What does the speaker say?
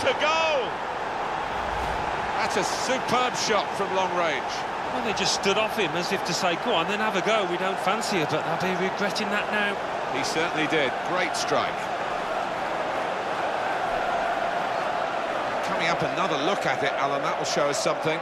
To goal! That's a superb shot from long range. Well, they just stood off him as if to say, go on, then have a go. We don't fancy you." but they'll be regretting that now. He certainly did. Great strike. Coming up, another look at it, Alan. That will show us something.